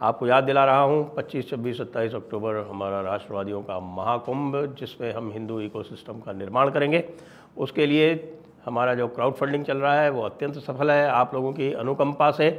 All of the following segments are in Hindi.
आपको याद दिला रहा हूँ 25, 26, 27 अक्टूबर हमारा राष्ट्रवादियों का महाकुंभ जिसमें हम हिंदू इकोसिस्टम का निर्माण करेंगे। उसके लिए हमारा जो क्राउड फंडिंग चल रहा है वो अत्यंत सफल है। आप लोगों की अनुकंपा से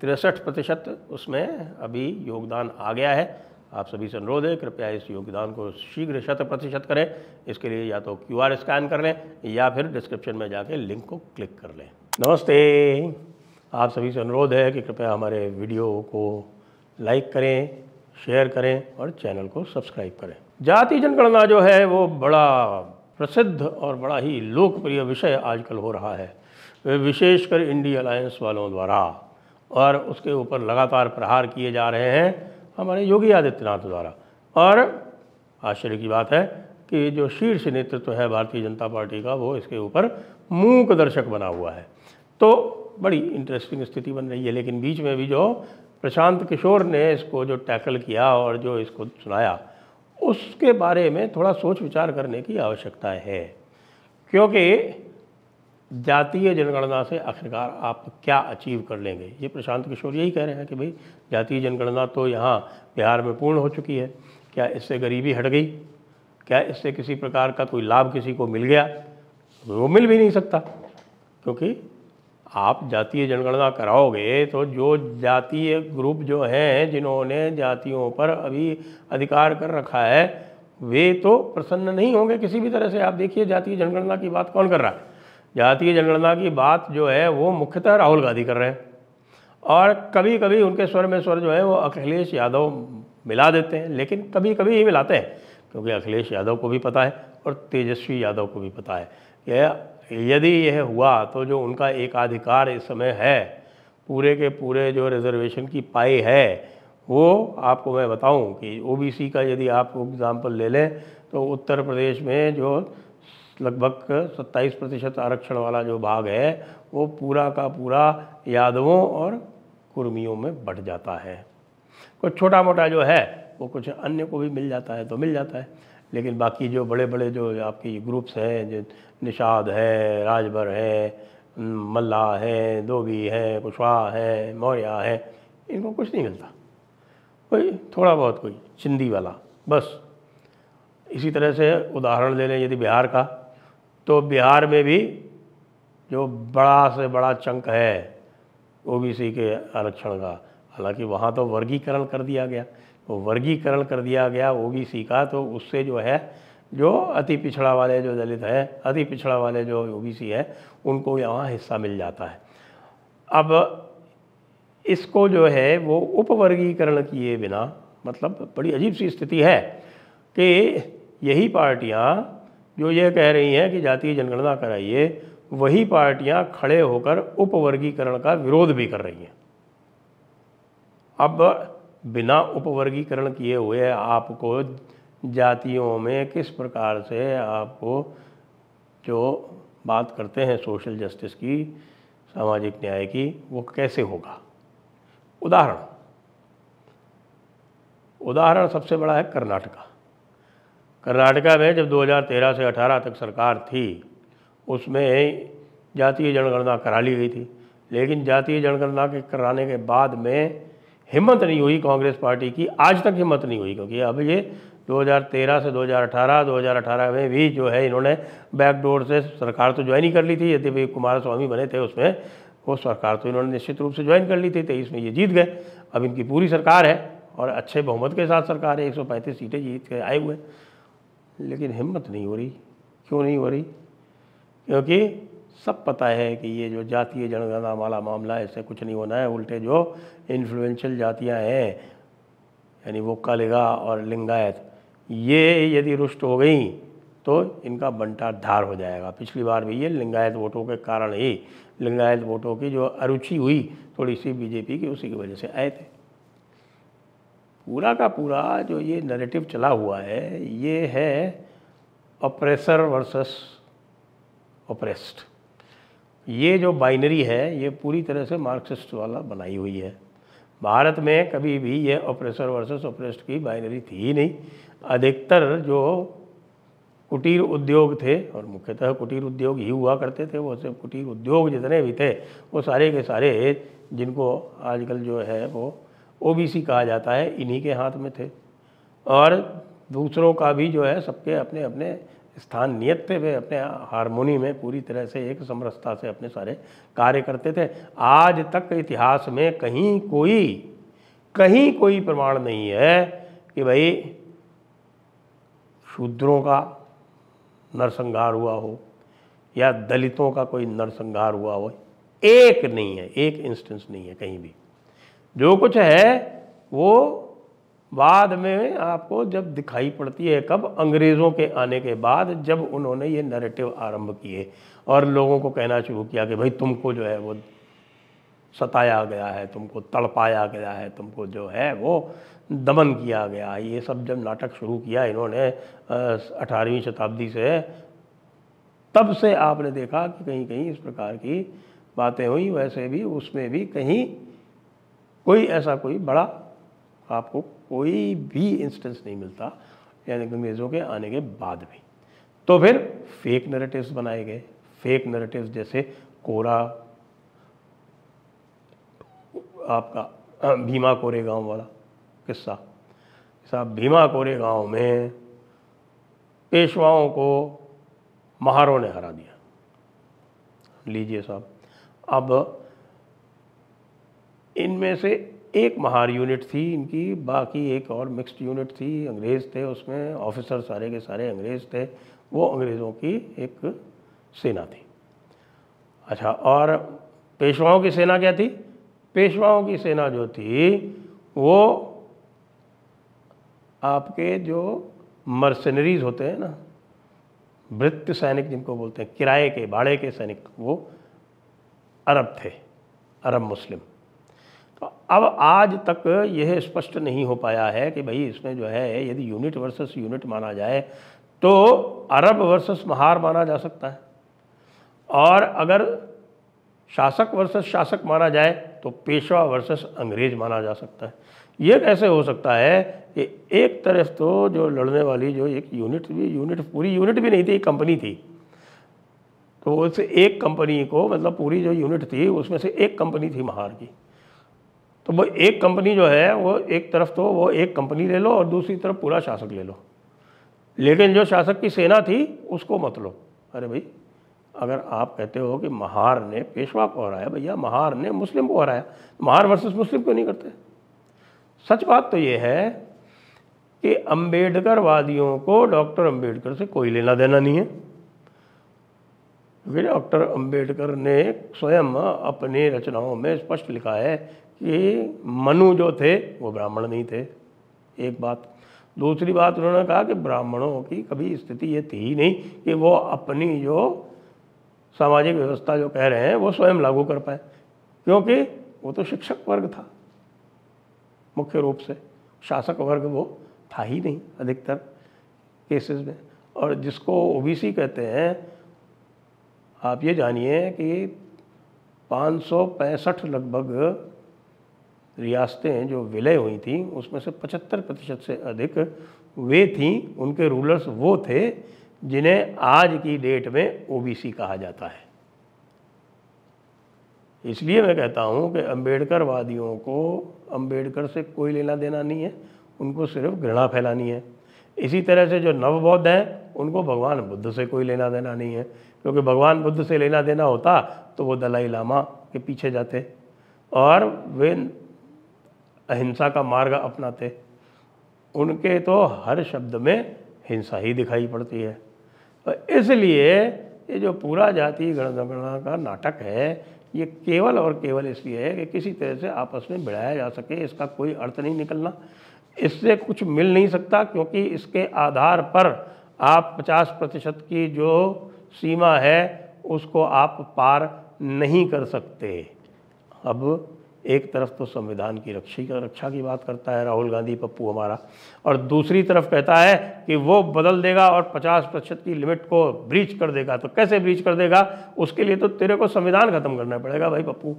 तिरसठ प्रतिशत उसमें अभी योगदान आ गया है। आप सभी से अनुरोध है कृपया इस योगदान को शीघ्र शत प्रतिशत करें। इसके लिए या तो क्यूआर स्कैन कर लें या फिर डिस्क्रिप्शन में जाके लिंक को क्लिक कर लें। नमस्ते। आप सभी से अनुरोध है कि कृपया हमारे वीडियो को लाइक करें, शेयर करें और चैनल को सब्सक्राइब करें। जाति जनगणना जो है, वो बड़ा प्रसिद्ध और बड़ा ही लोकप्रिय विषय आजकल हो रहा है। विशेषकर इंडिया अलायंस वालों द्वारा और उसके ऊपर लगातार प्रहार किए जा रहे हैं हमारे योगी आदित्यनाथ द्वारा। और आश्चर्य की बात है कि जो शीर्ष नेतृत्व है भारतीय जनता पार्टी का, वो इसके ऊपर मूक दर्शक बना हुआ है। तो बड़ी इंटरेस्टिंग स्थिति बन रही है। लेकिन बीच में भी जो प्रशांत किशोर ने इसको जो टैकल किया और जो इसको सुनाया, उसके बारे में थोड़ा सोच विचार करने की आवश्यकता है। क्योंकि जातीय जनगणना से आखिरकार आप क्या अचीव कर लेंगे? ये प्रशांत किशोर यही कह रहे हैं कि भाई, जातीय जनगणना तो यहाँ बिहार में पूर्ण हो चुकी है। क्या इससे गरीबी हट गई? क्या इससे किसी प्रकार का कोई लाभ किसी को मिल गया? वो मिल भी नहीं सकता, क्योंकि आप जातीय जनगणना कराओगे तो जो जातीय ग्रुप जो हैं, जिन्होंने जातियों पर अभी अधिकार कर रखा है, वे तो प्रसन्न नहीं होंगे किसी भी तरह से। आप देखिए, जातीय जनगणना की बात कौन कर रहा है? जातीय जनगणना की बात जो है, वो मुख्यतः राहुल गांधी कर रहे हैं। और कभी कभी उनके स्वर में स्वर जो है, वो अखिलेश यादव मिला देते हैं, लेकिन कभी कभी ही मिलाते हैं, क्योंकि अखिलेश यादव को भी पता है और तेजस्वी यादव को भी पता है। यह यदि यह हुआ तो जो उनका एकाधिकार इस समय है, पूरे के पूरे जो रिजर्वेशन की पाई है, वो आपको मैं बताऊँ कि ओबीसी का यदि आप एग्ज़ाम्पल ले लें तो उत्तर प्रदेश में जो लगभग सत्ताईस प्रतिशत आरक्षण वाला जो भाग है, वो पूरा का पूरा यादवों और कुर्मियों में बढ़ जाता है। कुछ छोटा मोटा जो है, वो कुछ अन्य को भी मिल जाता है तो मिल जाता है। लेकिन बाकी जो बड़े बड़े जो आपके ग्रुप्स हैं, जो निषाद है, राजभर है, मल्ला है धोबी है, कुशवाहा है, मौर्या है, इनको कुछ नहीं मिलता। कोई थोड़ा बहुत कोई, चिंदी वाला, बस। इसी तरह से उदाहरण ले लें यदि बिहार का तो बिहार में भी जो बड़ा से बड़ा चंक है, ओबीसी के आरक्षण का, हालाँकि वहाँ तो वर्गीकरण कर दिया गया। तो वर्गीकरण कर दिया गया ओबीसी का तो उससे जो है, जो अति पिछड़ा वाले जो दलित है, अति पिछड़ा वाले जो ओबीसी है, उनको यहाँ हिस्सा मिल जाता है। अब इसको जो है, वो उपवर्गीकरण किए बिना मतलब बड़ी अजीब सी स्थिति है कि यही पार्टियाँ जो ये कह रही हैं कि जातीय जनगणना कराइए, वही पार्टियाँ खड़े होकर उपवर्गीकरण का विरोध भी कर रही हैं। अब बिना उपवर्गीकरण किए हुए आपको जातियों में किस प्रकार से आपको जो बात करते हैं सोशल जस्टिस की, सामाजिक न्याय की, वो कैसे होगा? उदाहरण। उदाहरण सबसे बड़ा है कर्नाटका। कर्नाटका में जब 2013 से 18 तक सरकार थी, उसमें जातीय जनगणना करा ली गई थी। लेकिन जातीय जनगणना के कराने के बाद में हिम्मत नहीं हुई कांग्रेस पार्टी की, आज तक हिम्मत नहीं हुई, क्योंकि अब ये 2013 से 2018 2018 में भी जो है इन्होंने बैकडोर से सरकार तो ज्वाइन ही कर ली थी, यद्यपि कुमार स्वामी बने थे उसमें, वो सरकार तो इन्होंने निश्चित रूप से ज्वाइन कर ली थी, तेईस में ये जीत गए। अब इनकी पूरी सरकार है और अच्छे बहुमत के साथ सरकार है, एक सौ पैंतीस सीटें जीत के आए हुए लेकिन हिम्मत नहीं हो रही, क्यों नहीं हो रही? क्योंकि सब पता है कि ये जो जातीय जनगणना वाला मामला है, इससे कुछ नहीं होना है। उल्टे जो इन्फ्लुएंशियल जातियाँ हैं, यानी वो कालेगा और लिंगायत, ये यदि रुष्ट हो गई तो इनका बंटा धार हो जाएगा। पिछली बार भी ये लिंगायत वोटों के कारण ही, लिंगायत वोटों की जो अरुचि हुई, थोड़ी सी बीजेपी की, उसी की वजह से आए थे। पूरा का पूरा जो ये नरेटिव चला हुआ है, ये है ऑपरेसर वर्सेस ऑपरेस्ड ये जो बाइनरी है, ये पूरी तरह से मार्क्सिस्ट वाला बनाई हुई है। भारत में कभी भी ये ऑपरेसर वर्सेस ऑपरेस्ट की बाइनरी थी ही नहीं। अधिकतर जो कुटीर उद्योग थे, और मुख्यतः कुटीर उद्योग ही हुआ करते थे, वो सिर्फ़ कुटीर उद्योग जितने भी थे, वो सारे के सारे जिनको आजकल जो है वो ओबीसी कहा जाता है, इन्हीं के हाथ में थे। और दूसरों का भी जो है, सबके अपने अपने स्थान नियत थे वे अपने हारमोनी में पूरी तरह से एक समरसता से अपने सारे कार्य करते थे। आज तक इतिहास में कहीं कोई कहीं कोई प्रमाण नहीं है कि भाई शूद्रों का नरसंहार हुआ हो या दलितों का कोई नरसंहार हुआ हो। एक नहीं है, एक इंस्टेंस नहीं है कहीं भी। जो कुछ है, वो बाद में आपको जब दिखाई पड़ती है कब? अंग्रेज़ों के आने के बाद जब उन्होंने ये नैरेटिव आरंभ किए और लोगों को कहना शुरू किया कि भाई तुमको जो है वो सताया गया है, तुमको तड़पाया गया है, तुमको जो है वो दमन किया गया ये सब जब नाटक शुरू किया इन्होंने अठारहवीं शताब्दी से, तब से आपने देखा कि कहीं कहीं इस प्रकार की बातें हुई। वैसे भी उसमें भी कहीं कोई ऐसा कोई बड़ा आपको कोई भी इंस्टेंस नहीं मिलता, यानी अंग्रेज़ों के आने के बाद भी। तो फिर फेक नरेटिव्स बनाए गए। फेक नरेटिव्स जैसे कोरा आपका, भीमा कोरे गाँव वाला किस्सा। साहब भीमा कोरे गाँव में पेशवाओं को महारों ने हरा दिया। लीजिए साहब, अब इनमें से एक महार यूनिट थी इनकी, बाकी एक और मिक्स्ड यूनिट थी, अंग्रेज़ थे उसमें ऑफिसर सारे के सारे अंग्रेज़ थे, वो अंग्रेज़ों की एक सेना थी। अच्छा और पेशवाओं की सेना क्या थी? पेशवाओं की सेना जो थी, वो आपके जो मर्सनरीज होते हैं ना, वृत्त सैनिक जिनको बोलते हैं, किराए के, भाड़े के सैनिक, वो अरब थे, अरब मुस्लिम। अब आज तक यह स्पष्ट नहीं हो पाया है कि भाई इसमें जो है, यदि यूनिट वर्सेस यूनिट माना जाए तो अरब वर्सेस महार माना जा सकता है। और अगर शासक वर्सेस शासक माना जाए तो पेशवा वर्सेस अंग्रेज़ माना जा सकता है। ये कैसे हो सकता है कि एक तरफ़ तो जो लड़ने वाली, जो एक यूनिट भी यूनिट पूरी यूनिट भी नहीं थी, एक कंपनी थी। तो उस एक कंपनी को मतलब पूरी जो यूनिट थी, उसमें से एक कंपनी थी महार की। तो वो एक कंपनी जो है, वो एक तरफ़ तो वो एक कंपनी ले लो और दूसरी तरफ़ पूरा शासक ले लो। लेकिन जो शासक की सेना थी, उसको मत लो। अरे भाई, अगर आप कहते हो कि महार ने पेशवा को हराया, भैया महार ने मुस्लिम को हराया, महार वर्सेस मुस्लिम क्यों नहीं करते? सच बात तो ये है कि अंबेडकर वादियों को डॉक्टर अंबेडकर से कोई लेना देना नहीं है। क्योंकि डॉक्टर अंबेडकर ने स्वयं अपनी रचनाओं में स्पष्ट लिखा है कि मनु जो थे, वो ब्राह्मण नहीं थे। एक बात। दूसरी बात उन्होंने कहा कि ब्राह्मणों की कभी स्थिति ये थी ही नहीं कि वो अपनी जो सामाजिक व्यवस्था जो कह रहे हैं, वो स्वयं लागू कर पाए। क्योंकि वो तो शिक्षक वर्ग था, मुख्य रूप से। शासक वर्ग वो था ही नहीं, अधिकतर केसेस में। और जिसको ओबीसी कहते हैं, आप ये जानिए कि पाँच सौ पैंसठ लगभग रियासतें जो विलय हुई थी, उसमें से 75 प्रतिशत से अधिक वे थीं, उनके रूलर्स वो थे, जिन्हें आज की डेट में ओबीसी कहा जाता है। इसलिए मैं कहता हूँ कि अंबेडकर वादियों को अंबेडकर से कोई लेना देना नहीं है, उनको सिर्फ़ घृणा फैलानी है। इसी तरह से जो नवबौद्ध हैं, उनको भगवान बुद्ध से कोई लेना देना नहीं है, क्योंकि भगवान बुद्ध से लेना देना होता तो वो दलाई लामा के पीछे जाते। और वे अहिंसा का मार्ग अपनाते। उनके तो हर शब्द में हिंसा ही दिखाई पड़ती है। तो इसलिए ये जो पूरा जाति गणगणना का नाटक है, ये केवल और केवल इसलिए है कि किसी तरह से आपस में बढ़ाया जा सके, इसका कोई अर्थ नहीं निकलना। इससे कुछ मिल नहीं सकता क्योंकि इसके आधार पर आप 50 प्रतिशत की जो सीमा है, उसको आप पार नहीं कर सकते। अब एक तरफ़ तो संविधान की रक्षा का रक्षा की बात करता है राहुल गांधी, पप्पू हमारा। और दूसरी तरफ़ कहता है कि वो बदल देगा और 50 प्रतिशत की लिमिट को ब्रीच कर देगा। तो कैसे ब्रीच कर देगा? उसके लिए तो तेरे को संविधान खत्म करना पड़ेगा भाई पप्पू।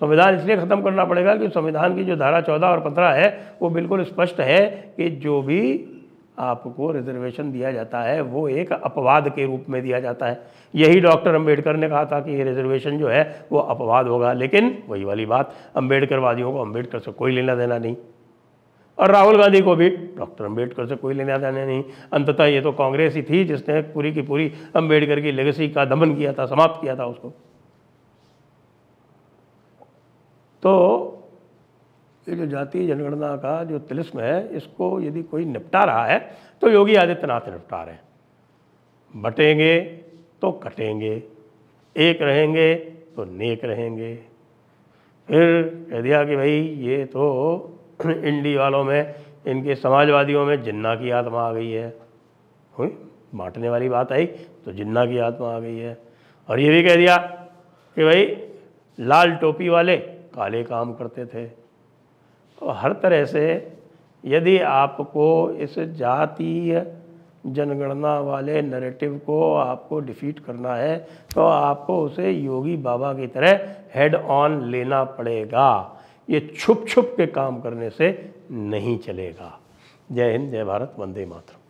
संविधान इसलिए ख़त्म करना पड़ेगा कि संविधान की जो धारा चौदह और पंद्रह है, वो बिल्कुल स्पष्ट है कि जो भी आपको रिजर्वेशन दिया जाता है, वो एक अपवाद के रूप में दिया जाता है। यही डॉक्टर अंबेडकर ने कहा था कि ये रिजर्वेशन जो है, वो अपवाद होगा। लेकिन वही वाली बात, अंबेडकरवादियों को अंबेडकर से कोई लेना देना नहीं। और राहुल गांधी को भी डॉक्टर अंबेडकर से कोई लेना देना नहीं। अंततः ये तो कांग्रेस ही थी, जिसने पूरी की पूरी अंबेडकर की लेगेसी का दमन किया था, समाप्त किया था उसको। तो ये जो जातीय जनगणना का जो तिलिस्म है, इसको यदि कोई निपटा रहा है तो योगी आदित्यनाथ निपटा रहे हैं। बटेंगे तो कटेंगे, एक रहेंगे तो नेक रहेंगे। फिर कह दिया कि भाई, ये तो इंडी वालों में, इनके समाजवादियों में जिन्ना की आत्मा आ गई है। हुई? बांटने वाली बात आई तो जिन्ना की आत्मा आ गई है। और ये भी कह दिया कि भाई, लाल टोपी वाले काले काम करते थे। तो हर तरह से यदि आपको इस जातीय जनगणना वाले नरेटिव को आपको डिफीट करना है तो आपको उसे योगी बाबा की तरह हेड ऑन लेना पड़ेगा। ये छुप छुप के काम करने से नहीं चलेगा। जय हिंद, जय भारत, वंदे मातरम।